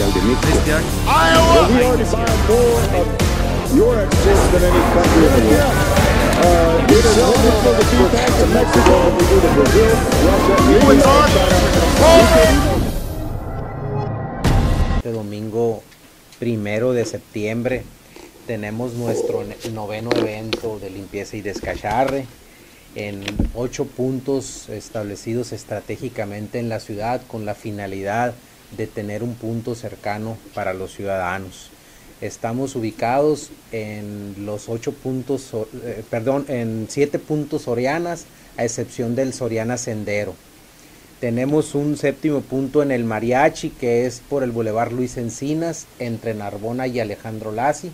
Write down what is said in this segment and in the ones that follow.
De México. Este domingo primero de septiembre tenemos nuestro noveno evento de limpieza y descacharre en ocho puntos establecidos estratégicamente en la ciudad con la finalidad de tener un punto cercano para los ciudadanos. Estamos ubicados en los ocho puntos, eh, perdón, en siete puntos Sorianas, a excepción del Soriana Sendero. Tenemos un séptimo punto en el Mariachi, que es por el Boulevard Luis Encinas, entre Narbona y Alejandro Lassi.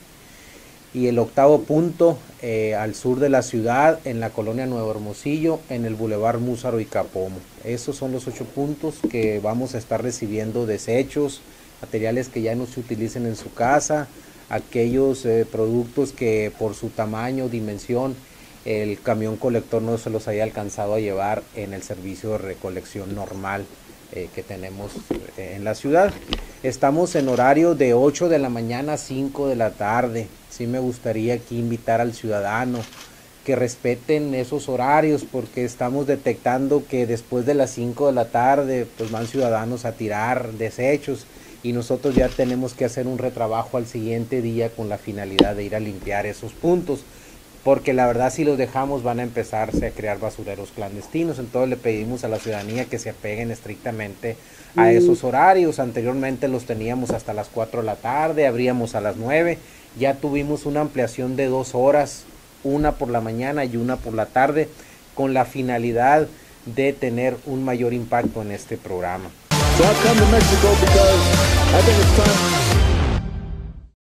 Y el octavo punto eh, al sur de la ciudad, en la colonia Nuevo Hermosillo, en el Boulevard Múzaro y Capomo. Esos son los ocho puntos que vamos a estar recibiendo desechos, materiales que ya no se utilicen en su casa, aquellos eh, productos que por su tamaño, dimensión, el camión colector no se los haya alcanzado a llevar en el servicio de recolección normal eh, que tenemos eh, en la ciudad. Estamos en horario de 8 de la mañana a 5 de la tarde. Sí me gustaría aquí invitar al ciudadano que respeten esos horarios porque estamos detectando que después de las 5 de la tarde pues van ciudadanos a tirar desechos y nosotros ya tenemos que hacer un retrabajo al siguiente día con la finalidad de ir a limpiar esos puntos porque la verdad si los dejamos van a empezarse a crear basureros clandestinos. Entonces le pedimos a la ciudadanía que se apeguen estrictamente a esos horarios. Anteriormente los teníamos hasta las 4 de la tarde, abríamos a las 9. Ya tuvimos una ampliación de dos horas, una por la mañana y una por la tarde, con la finalidad de tener un mayor impacto en este programa. So